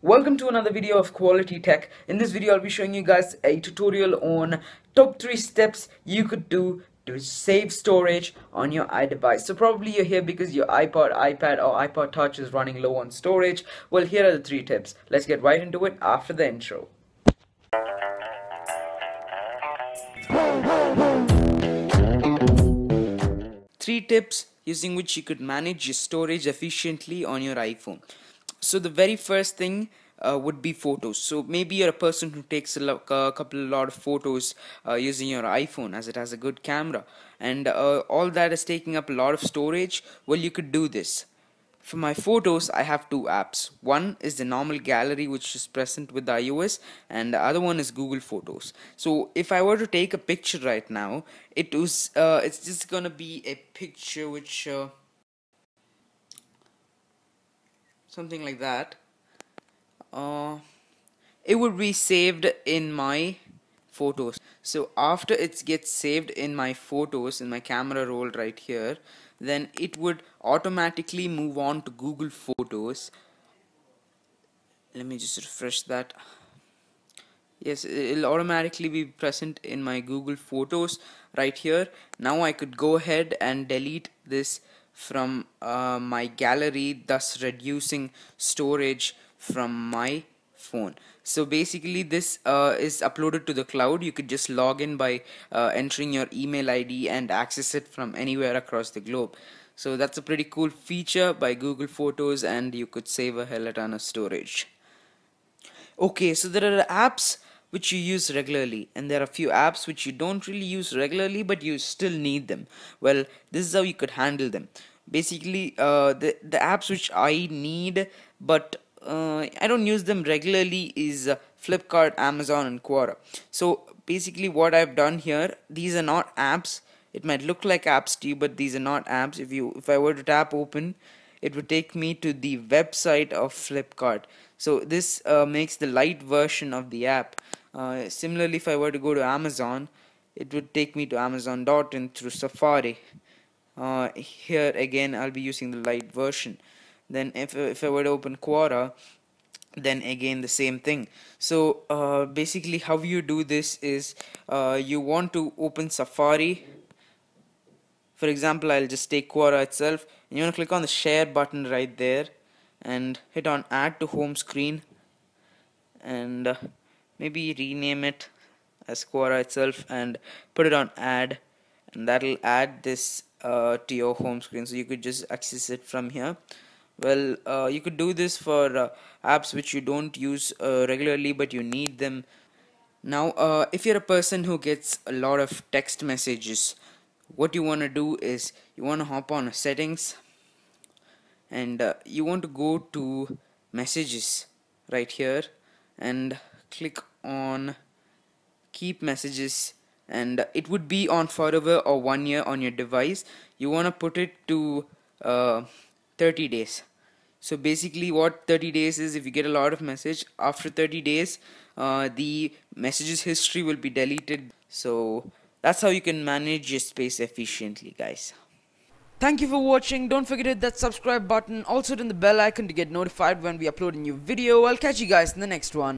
Welcome to another video of Quality Tech. In this video I'll be showing you guys a tutorial on top 3 steps you could do to save storage on your iDevice. So probably you're here because your iPod, iPad or iPod Touch is running low on storage. Well here are the 3 tips. Let's get right into it after the intro. Three tips using which you could manage your storage efficiently on your iPhone. So the very first thing uh, would be photos. So maybe you're a person who takes a, lo- a couple lot of photos uh, using your iPhone as it has a good camera, and uh, all that is taking up a lot of storage. Well, you could do this. For my photos, I have two apps. One is the normal gallery, which is present with iOS, and the other one is Google Photos. So if I were to take a picture right now, it was uh, it's just gonna be a picture which uh, something like that. Uh, it would be saved in my photos. So after it gets saved in my photos in my camera roll right here then it would automatically move on to Google Photos. Let me just refresh that. Yes it'll automatically be present in my Google Photos right here. Now I could go ahead and delete this from uh, my gallery thus reducing storage from my phone. So basically this uh, is uploaded to the cloud. You could just log in by uh, entering your email id and access it from anywhere across the globe. So that's a pretty cool feature by google photos and you could save a hell of ton of storage. Okay so there are apps which you use regularly and there are a few apps which you don't really use regularly but you still need them well this is how you could handle them basically uh, the the apps which i need but uh, I don't use them regularly is uh, Flipkart, Amazon, and Quora. So basically, what I've done here, these are not apps. It might look like apps to you, but these are not apps. If you, if I were to tap open, it would take me to the website of Flipkart. So this uh, makes the light version of the app. Uh, similarly, if I were to go to Amazon, it would take me to Amazon.in through Safari. Uh, here again, I'll be using the light version then if, if I were to open Quora then again the same thing so uh, basically how you do this is uh, you want to open Safari for example I'll just take Quora itself. And you want to click on the share button right there and hit on add to home screen and uh, maybe rename it as Quora itself and put it on add and that'll add this uh, to your home screen. So you could just access it from here. Well uh, you could do this for uh, apps which you don't use uh, regularly but you need them. Now uh, if you're a person who gets a lot of text messages what you want to do is you want to hop on settings and uh, you want to go to messages right here and click on keep messages and it would be on forever or one year on your device. You want to put it to uh, 30 days. So basically what 30 days is if you get a lot of message after 30 days uh, the messages history will be deleted. So that's how you can manage your space efficiently guys Thank you for watching. Don't forget to hit that subscribe button. Also hit the bell icon to get notified when we upload a new video. I'll catch you guys in the next one.